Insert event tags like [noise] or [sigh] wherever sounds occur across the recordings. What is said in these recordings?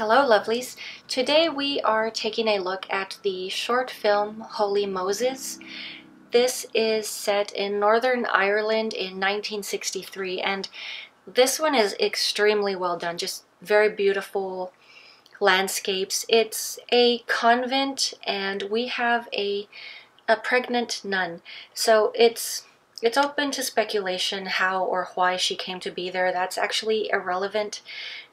Hello lovelies! Today we are taking a look at the short film Holy Moses. This is set in Northern Ireland in 1963 and this one is extremely well done, just very beautiful landscapes. It's a convent and we have a, a pregnant nun. So it's it's open to speculation how or why she came to be there. That's actually irrelevant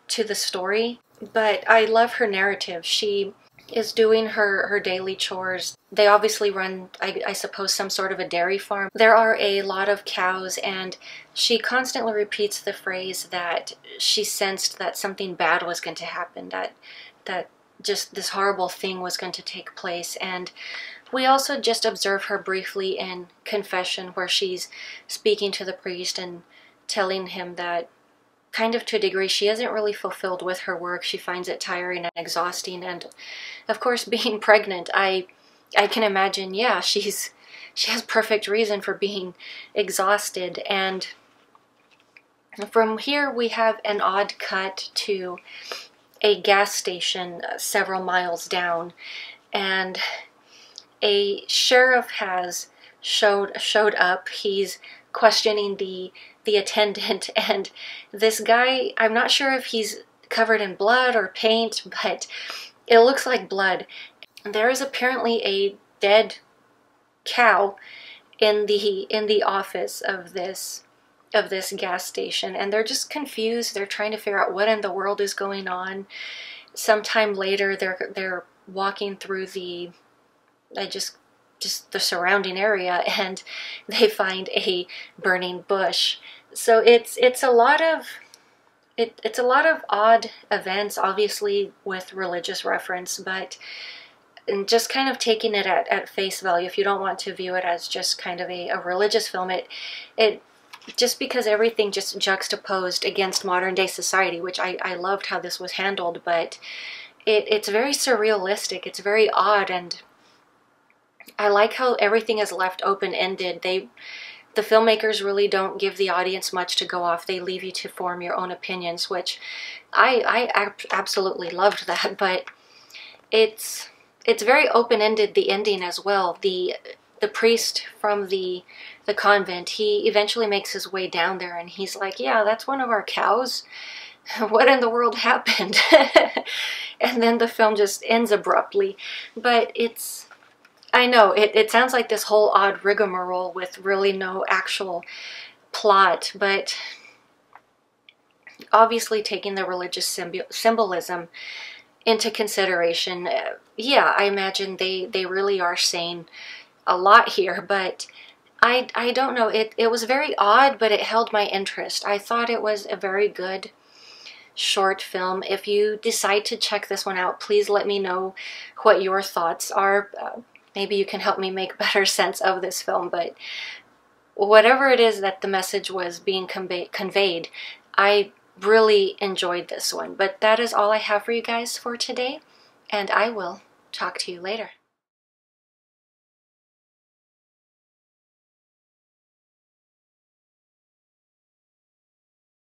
to the story but I love her narrative. She is doing her, her daily chores. They obviously run, I, I, suppose, some sort of a dairy farm. There are a lot of cows, and she constantly repeats the phrase that she sensed that something bad was going to happen, that, that just this horrible thing was going to take place. And we also just observe her briefly in confession, where she's speaking to the priest and telling him that kind of to a degree she isn't really fulfilled with her work. She finds it tiring and exhausting. And of course [laughs] being pregnant i i can imagine yeah she's she has perfect reason for being exhausted. And from here we have an odd cut to a gas station uh, several miles down. And a sheriff has showed showed up. He's questioning the the attendant. [laughs] And this guy I'm not sure if he's covered in blood or paint [laughs] but it looks like blood. There is apparently a dead cow in the in the office of this of this gas station. And they're just confused. They're trying to figure out what in the world is going on. Sometime later they're they're walking through the I just just the surrounding area [laughs] and they find a burning bush. So it's it's a lot of it, it's a lot of odd events, obviously with religious reference, but just kind of taking it at, at face value, if you don't want to view it as just kind of a, a religious film, it, it just because everything just juxtaposed against modern day society, which I, I loved how this was handled, but it, it's very surrealistic, it's very odd, and I like how everything is left open-ended. They, the filmmakers really don't give the audience much to go off. They leave you to form your own opinions, which I, I absolutely loved [laughs] that. But it's it's very open-ended. The ending as well. The the priest from the the convent. He eventually makes his way down there, and he's like, "Yeah, that's one of our cows." [laughs] what in the world happened? [laughs] and then the film just ends abruptly. But it's I know, it, it sounds like this whole odd rigmarole with really no actual plot, but obviously taking the religious symbolism into consideration, uh, yeah, I imagine they, they really are saying a lot here, but I, I don't know, it, it was very odd, but it held my interest. I thought it was a very good short film. If you decide to check this one out, please let me know what your thoughts are. Uh, maybe you can help me make [laughs] better sense of this film, but whatever it is that the message was being conveyed, I really enjoyed this one. But that is all I have for you guys for today, and I will talk to you later.